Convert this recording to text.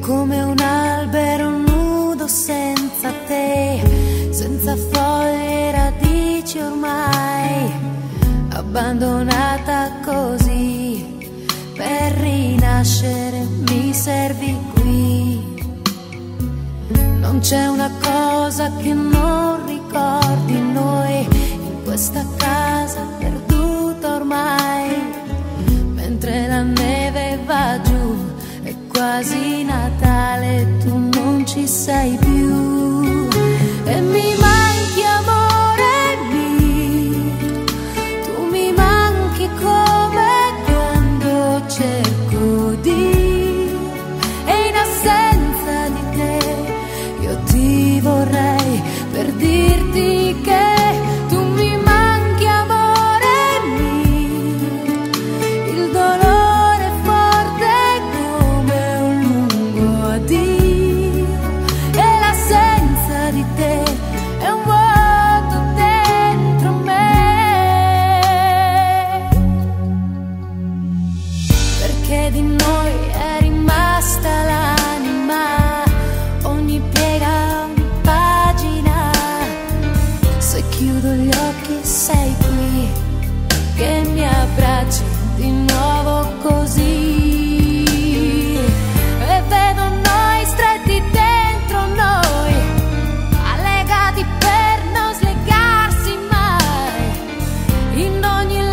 come un albero nudo senza te, senza foglie e radici ormai, abbandonata così, per rinascere mi servi qui. Non c'è una cosa che non ricordi noi in questa casa quasi Natale, tu non ci sei più che sei qui, che mi abbracci di nuovo così. E vedo noi stretti dentro noi, allegati per non slegarsi mai, in ogni